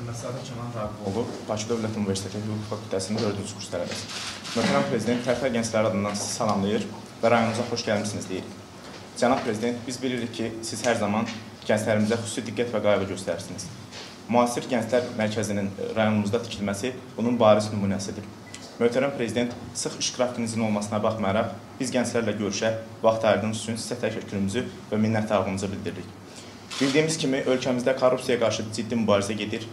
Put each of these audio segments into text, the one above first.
Hörmətli Kənan Raqiboğlu, Bakı Dövlət Universiteti Hüquq Fakültəsinin 4-cü kurs tələbəsi. Möhtərəm Prezident Tərtər gənclər adından sizi salamlayır və rayonumuza xoş gəlmisiniz deyirik. Cənab Prezident, biz bilirik ki, siz hər zaman gənclərimizə xüsusi diqqət və qayğı göstərirsiniz. Müasir Gənclər Mərkəzinin rayonumuzda tikilməsi bunun bariz nümunəsidir. Möhtərəm Prezident, sıx iş qrafikinizin olmasına baxmayaraq, biz gənclərlə görüşə vaxt ayırdığınız üçün sizə təşəkkürümüzü və minnətdarlığımızı bildiririk. Bildiyimiz kimi, ölkəmizdə korrupsiyaya qarşı ciddi mübarizə gedir.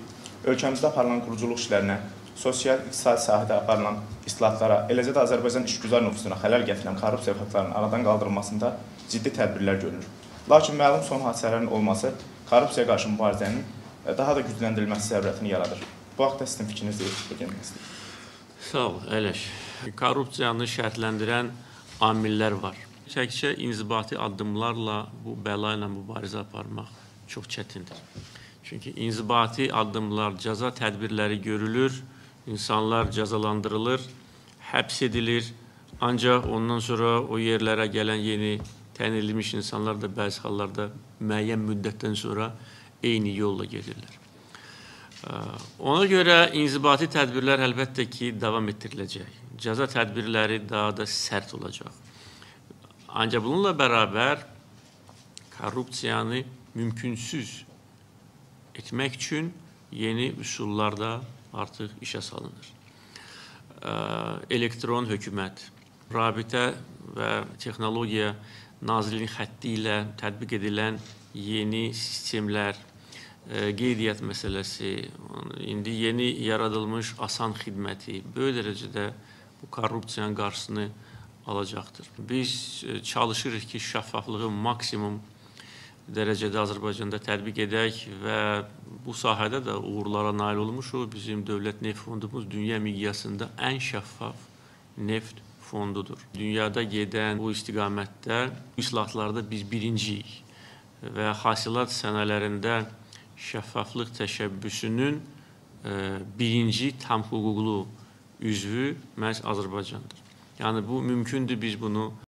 Ölkəmizdə aparılan quruculuq işlərinə, sosial-iqtisadi sahədə aparılan islahatlara, eləcə də Azərbaycan işgüzar nüfusuna xələl gətirən korrupsiya faktlarının aradan qaldırılmasında ciddi tədbirlər görülür. Lakin məlum son hadisələrin olması korrupsiyaya qarşı mübarizənin daha da gücləndirilməsi zərurətini yaradır. Bu haqda sizin fikrinizi bildirmək istəyirəm. Sağ ol, Ələş. Korrupsiyanı şərtləndirən amillər var. Təkcə inzibati addımlarla bu bəla ilə mübarizə aparmaq çox çətindir. Çünki inzibati addımlar, cəza tədbirləri görülür, insanlar cəzalandırılır, həbs edilir. Ancaq ondan sonra o yerlərə gələn yeni təyin edilmiş insanlar da bəzi hallarda müəyyən müddətdən sonra eyni yolla gedirlər. Ona görə inzibati tədbirlər əlbəttə ki, davam etdiriləcək. Cəza tədbirləri daha da sərt olacaq. Ancaq bununla bərabər korrupsiyanı mümkünsüz etmək üçün yeni üsullar da artıq işə salınır. Elektron hökumət, rabitə və texnologiya Nazirliyin xətti ilə tətbiq edilən yeni sistemlər, qeydiyyat məsələsi, indi yeni yaradılmış asan xidməti böyük dərəcədə bu korrupsiyanın qarşısını alacaqdır. Biz çalışırıq ki, şəffaflığı maksimum dərəcədə Azərbaycanda tətbiq edək və bu sahədə də uğurlara nail olmuşuq. Bizim Dövlət Neft Fondumuz dünya miqyasında ən şəffaf neft fondudur. Dünyada gedən bu istiqamətdə islahatlarda biz birinciyik və hasilat sənələrində şəffaflıq təşəbbüsünün birinci tam hüquqlu üzvü məhz Azərbaycandır. Yəni bu mümkündür biz bunu